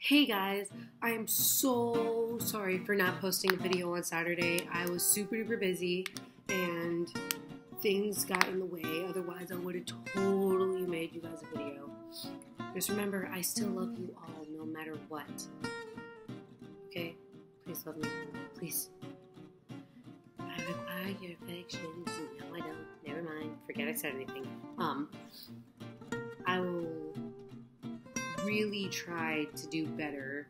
Hey guys, I am so sorry for not posting a video on Saturday. I was super duper busy and things got in the way. Otherwise, I would have totally made you guys a video. Just remember, I still love you all no matter what. Okay? Please love me. Please. I require your affections. No, I don't. Never mind. Forget I said anything. Um, really try to do better,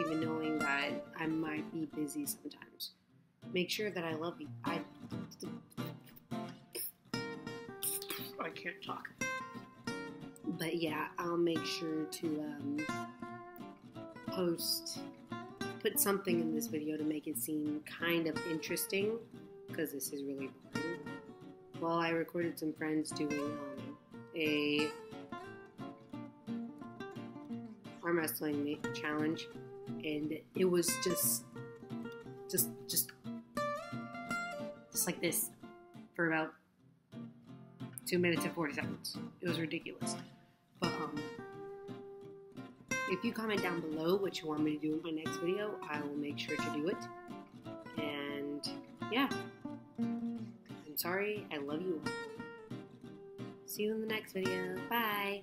even knowing that I might be busy sometimes. Make sure that I love you. I I can't talk. But yeah, I'll make sure to um, post, put something in this video to make it seem kind of interesting, because this is really boring. Well, I recorded some friends doing um, a arm wrestling challenge, and it was just, just, just, just like this for about two minutes and forty seconds. It was ridiculous. But um, if you comment down below what you want me to do in my next video, I will make sure to do it. And yeah, I'm sorry. I love you. All. See you in the next video. Bye.